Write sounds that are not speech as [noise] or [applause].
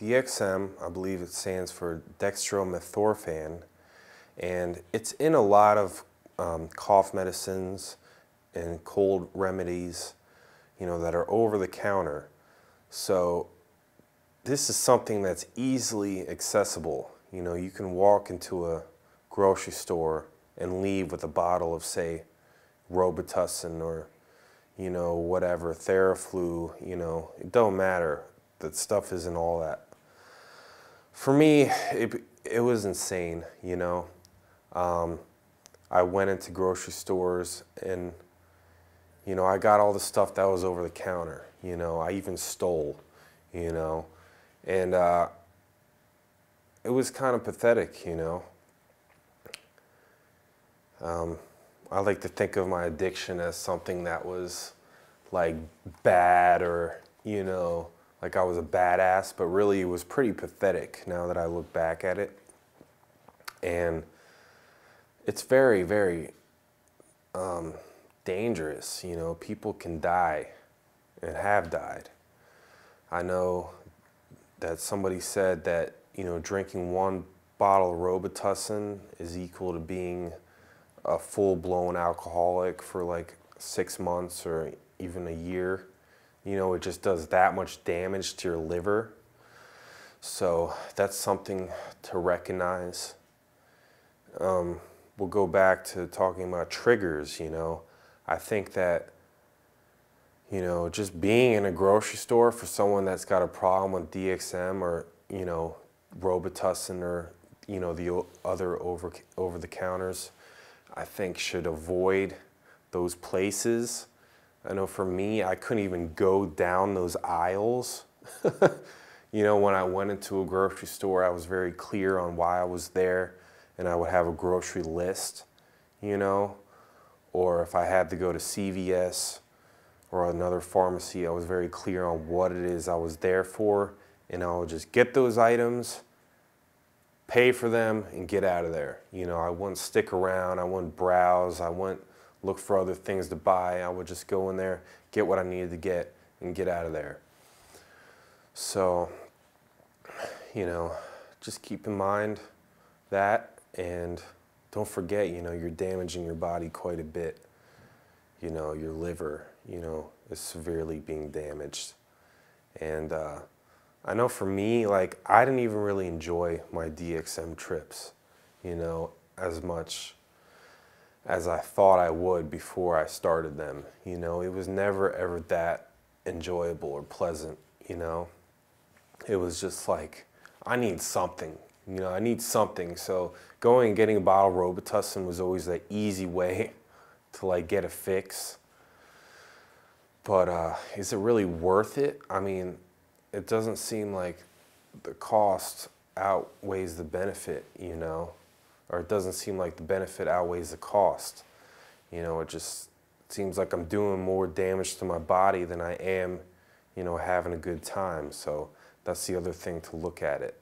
DXM, I believe it stands for dextromethorphan, and it's in a lot of um, cough medicines and cold remedies, you know, that are over the counter. So this is something that's easily accessible. You know, you can walk into a grocery store and leave with a bottle of, say, Robitussin or, you know, whatever, Theraflu, you know, it don't matter. That stuff isn't all that for me, it, it was insane, you know. Um, I went into grocery stores and, you know, I got all the stuff that was over the counter, you know. I even stole, you know. And uh, it was kind of pathetic, you know. Um, I like to think of my addiction as something that was like bad or, you know, like I was a badass, but really it was pretty pathetic now that I look back at it. And it's very, very um, dangerous. You know, people can die and have died. I know that somebody said that, you know, drinking one bottle of Robitussin is equal to being a full blown alcoholic for like six months or even a year you know, it just does that much damage to your liver. So that's something to recognize. Um, we'll go back to talking about triggers, you know. I think that, you know, just being in a grocery store for someone that's got a problem with DXM or, you know, Robitussin or, you know, the other over, over the counters, I think should avoid those places I know for me, I couldn't even go down those aisles. [laughs] you know, when I went into a grocery store, I was very clear on why I was there and I would have a grocery list, you know, or if I had to go to CVS or another pharmacy, I was very clear on what it is I was there for and I would just get those items, pay for them and get out of there. You know, I wouldn't stick around, I wouldn't browse, I wouldn't look for other things to buy. I would just go in there, get what I needed to get, and get out of there. So, you know, just keep in mind that and don't forget, you know, you're damaging your body quite a bit. You know, your liver, you know, is severely being damaged. And uh, I know for me, like, I didn't even really enjoy my DXM trips, you know, as much as I thought I would before I started them. You know, it was never ever that enjoyable or pleasant, you know. It was just like, I need something, you know, I need something. So going and getting a bottle of Robitussin was always the easy way [laughs] to like get a fix. But uh, is it really worth it? I mean, it doesn't seem like the cost outweighs the benefit, you know or it doesn't seem like the benefit outweighs the cost. You know, it just seems like I'm doing more damage to my body than I am, you know, having a good time. So that's the other thing to look at it.